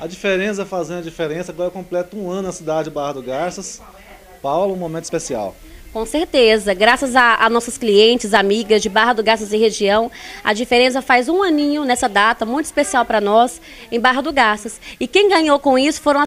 A diferença fazendo a diferença, agora completa um ano na cidade de Barra do Garças. Paulo, um momento especial. Com certeza, graças a, a nossas clientes, amigas de Barra do Garças e região, a diferença faz um aninho nessa data muito especial para nós em Barra do Garças. E quem ganhou com isso foram as